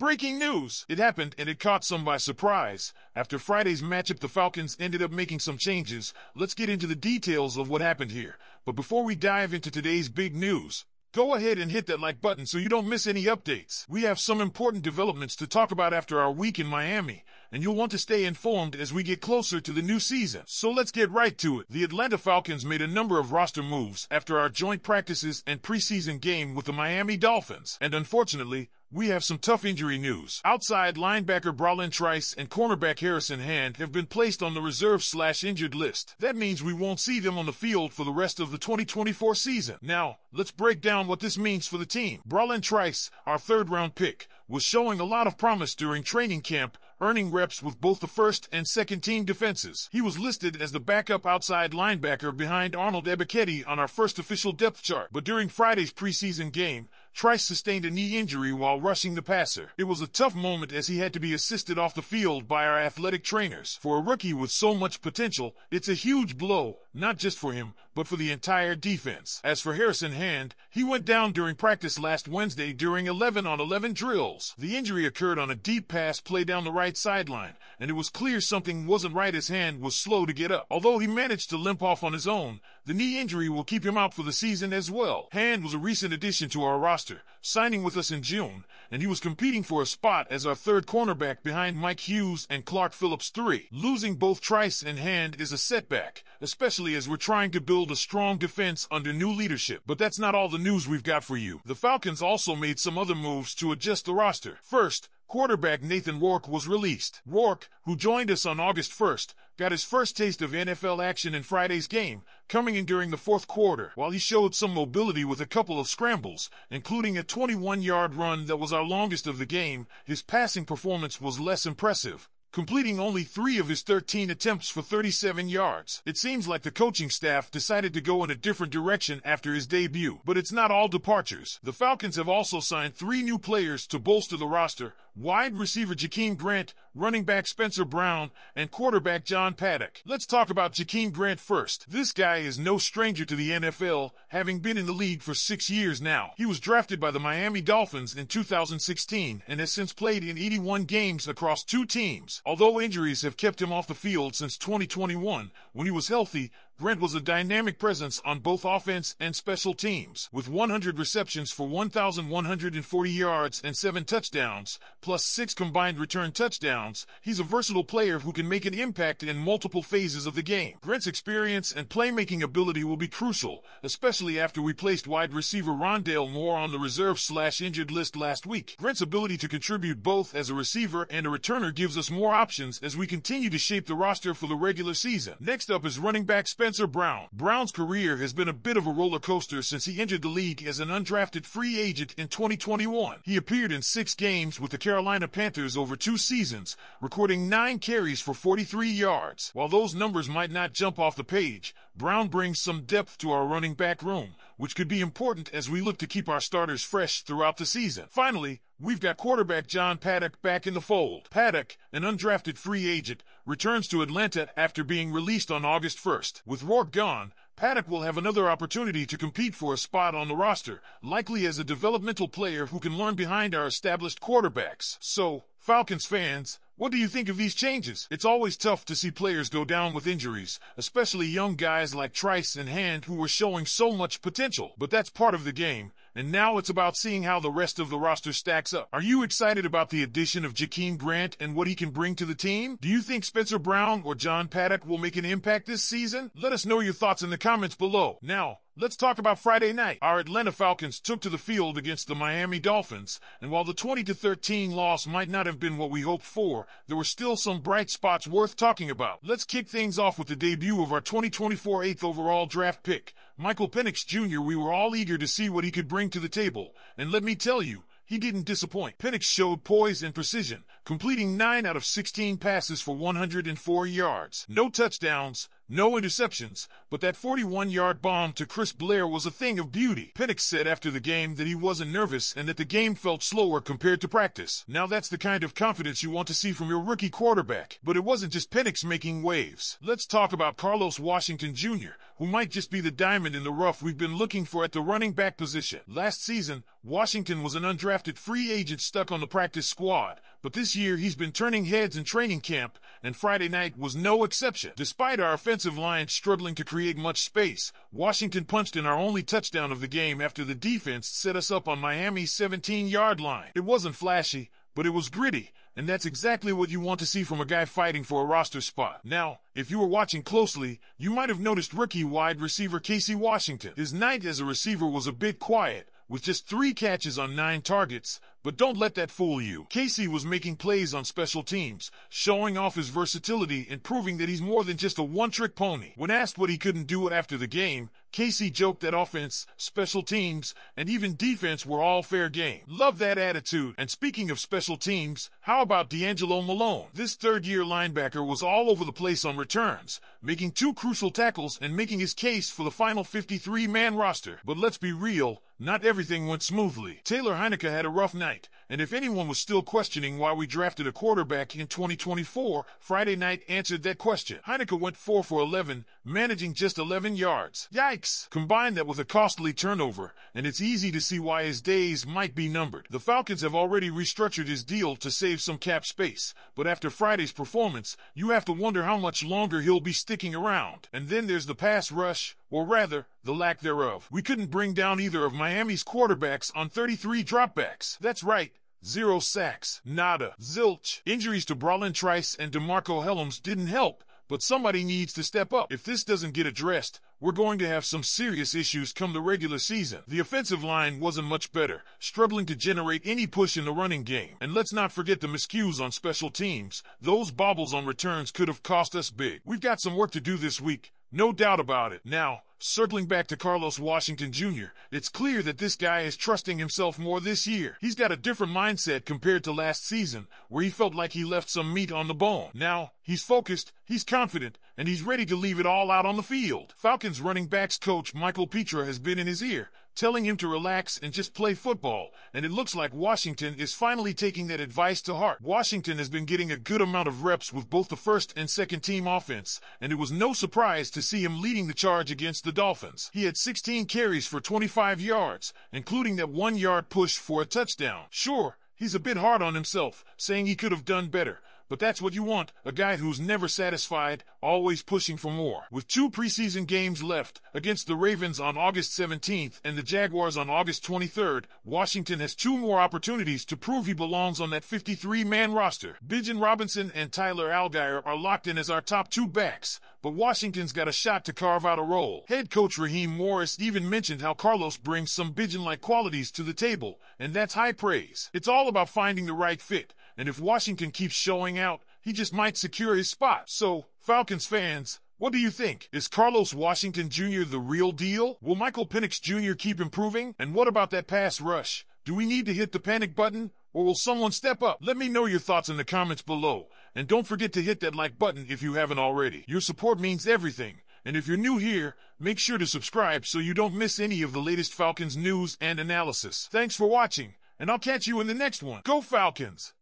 Breaking news! It happened and it caught some by surprise. After Friday's matchup, the Falcons ended up making some changes. Let's get into the details of what happened here. But before we dive into today's big news, Go ahead and hit that like button so you don't miss any updates. We have some important developments to talk about after our week in Miami, and you'll want to stay informed as we get closer to the new season. So let's get right to it. The Atlanta Falcons made a number of roster moves after our joint practices and preseason game with the Miami Dolphins, and unfortunately, we have some tough injury news. Outside linebacker Bralen Trice and cornerback Harrison Hand have been placed on the reserve slash injured list. That means we won't see them on the field for the rest of the 2024 season. Now, let's break down what this means for the team. Bralen Trice, our third round pick, was showing a lot of promise during training camp, earning reps with both the first and second team defenses. He was listed as the backup outside linebacker behind Arnold Ebiketie on our first official depth chart. But during Friday's preseason game, Trice sustained a knee injury while rushing the passer. It was a tough moment as he had to be assisted off the field by our athletic trainers. For a rookie with so much potential, it's a huge blow, not just for him, but for the entire defense. As for Harrison Hand, he went down during practice last Wednesday during 11 on 11 drills. The injury occurred on a deep pass play down the right sideline, and it was clear something wasn't right as Hand was slow to get up. Although he managed to limp off on his own, the knee injury will keep him out for the season as well. Hand was a recent addition to our roster, signing with us in June, and he was competing for a spot as our third cornerback behind Mike Hughes and Clark Phillips III. Losing both Trice and Hand is a setback, especially as we're trying to build a strong defense under new leadership. But that's not all the news we've got for you. The Falcons also made some other moves to adjust the roster. First, quarterback Nathan Rourke was released. Rourke, who joined us on August 1st, got his first taste of NFL action in Friday's game, coming in during the fourth quarter. While he showed some mobility with a couple of scrambles, including a 21-yard run that was our longest of the game, his passing performance was less impressive completing only three of his 13 attempts for 37 yards. It seems like the coaching staff decided to go in a different direction after his debut, but it's not all departures. The Falcons have also signed three new players to bolster the roster, wide receiver Jakeem Grant, running back Spencer Brown, and quarterback John Paddock. Let's talk about Jakeem Grant first. This guy is no stranger to the NFL, having been in the league for six years now. He was drafted by the Miami Dolphins in 2016 and has since played in 81 games across two teams. Although injuries have kept him off the field since 2021, when he was healthy, Grant was a dynamic presence on both offense and special teams, with 100 receptions for 1,140 yards and 7 touchdowns, plus 6 combined return touchdowns. He's a versatile player who can make an impact in multiple phases of the game. Grant's experience and playmaking ability will be crucial, especially after we placed wide receiver Rondale Moore on the reserve slash injured list last week. Grant's ability to contribute both as a receiver and a returner gives us more options as we continue to shape the roster for the regular season. Next up is running back Spencer Spencer Brown. Brown's career has been a bit of a roller coaster since he entered the league as an undrafted free agent in 2021. He appeared in six games with the Carolina Panthers over two seasons, recording nine carries for 43 yards. While those numbers might not jump off the page, Brown brings some depth to our running back room, which could be important as we look to keep our starters fresh throughout the season. Finally, we've got quarterback John Paddock back in the fold. Paddock, an undrafted free agent, returns to Atlanta after being released on August 1st. With Rourke gone, Paddock will have another opportunity to compete for a spot on the roster, likely as a developmental player who can learn behind our established quarterbacks. So, Falcons fans, what do you think of these changes? It's always tough to see players go down with injuries, especially young guys like Trice and Hand who were showing so much potential. But that's part of the game, and now it's about seeing how the rest of the roster stacks up. Are you excited about the addition of Jakeem Grant and what he can bring to the team? Do you think Spencer Brown or John Paddock will make an impact this season? Let us know your thoughts in the comments below. Now, Let's talk about Friday night. Our Atlanta Falcons took to the field against the Miami Dolphins, and while the 20 13 loss might not have been what we hoped for, there were still some bright spots worth talking about. Let's kick things off with the debut of our 2024 8th overall draft pick, Michael Penix Jr. We were all eager to see what he could bring to the table, and let me tell you, he didn't disappoint. Penix showed poise and precision, completing 9 out of 16 passes for 104 yards. No touchdowns, no interceptions, but that 41-yard bomb to Chris Blair was a thing of beauty. Penix said after the game that he wasn't nervous and that the game felt slower compared to practice. Now that's the kind of confidence you want to see from your rookie quarterback. But it wasn't just Penix making waves. Let's talk about Carlos Washington Jr., who might just be the diamond in the rough we've been looking for at the running back position. Last season, Washington was an undrafted free agent stuck on the practice squad, but this year he's been turning heads in training camp, and Friday night was no exception. Despite our offensive line struggling to create much space, Washington punched in our only touchdown of the game after the defense set us up on Miami's 17 yard line. It wasn't flashy, but it was gritty, and that's exactly what you want to see from a guy fighting for a roster spot. Now, if you were watching closely, you might have noticed rookie wide receiver Casey Washington. His night as a receiver was a bit quiet, with just three catches on nine targets, but don't let that fool you. Casey was making plays on special teams, showing off his versatility and proving that he's more than just a one-trick pony. When asked what he couldn't do after the game, Casey joked that offense, special teams, and even defense were all fair game. Love that attitude. And speaking of special teams, how about D'Angelo Malone? This third-year linebacker was all over the place on returns, making two crucial tackles and making his case for the final 53-man roster. But let's be real, not everything went smoothly. Taylor Heinicke had a rough night, night and if anyone was still questioning why we drafted a quarterback in 2024, Friday night answered that question. Heinicke went 4 for 11, managing just 11 yards. Yikes! Combine that with a costly turnover, and it's easy to see why his days might be numbered. The Falcons have already restructured his deal to save some cap space, but after Friday's performance, you have to wonder how much longer he'll be sticking around. And then there's the pass rush, or rather, the lack thereof. We couldn't bring down either of Miami's quarterbacks on 33 dropbacks. That's right. Zero sacks. Nada. Zilch. Injuries to Bralen Trice and DeMarco Hellams didn't help, but somebody needs to step up. If this doesn't get addressed, we're going to have some serious issues come the regular season. The offensive line wasn't much better, struggling to generate any push in the running game. And let's not forget the miscues on special teams. Those bobbles on returns could have cost us big. We've got some work to do this week, no doubt about it. Now, Circling back to Carlos Washington Jr., it's clear that this guy is trusting himself more this year. He's got a different mindset compared to last season, where he felt like he left some meat on the bone. Now, he's focused, he's confident, and he's ready to leave it all out on the field. Falcons running backs coach Michael Pitre has been in his ear, telling him to relax and just play football, and it looks like Washington is finally taking that advice to heart. Washington has been getting a good amount of reps with both the first and second team offense, and it was no surprise to see him leading the charge against the Dolphins. He had 16 carries for 25 yards, including that one yard push for a touchdown. Sure, he's a bit hard on himself, saying he could have done better, but that's what you want, a guy who's never satisfied, always pushing for more. With two preseason games left, against the Ravens on August 17th and the Jaguars on August 23rd, Washington has two more opportunities to prove he belongs on that 53-man roster. Bijan Robinson and Tyler Allgeier are locked in as our top two backs, but Washington's got a shot to carve out a role. Head coach Raheem Morris even mentioned how Carlos brings some Bijan-like qualities to the table, and that's high praise. It's all about finding the right fit and if Washington keeps showing out, he just might secure his spot. So, Falcons fans, what do you think? Is Carlos Washington Jr. the real deal? Will Michael Penix Jr. keep improving? And what about that pass rush? Do we need to hit the panic button? Or will someone step up? Let me know your thoughts in the comments below. And don't forget to hit that like button if you haven't already. Your support means everything. And if you're new here, make sure to subscribe so you don't miss any of the latest Falcons news and analysis. Thanks for watching, and I'll catch you in the next one. Go Falcons!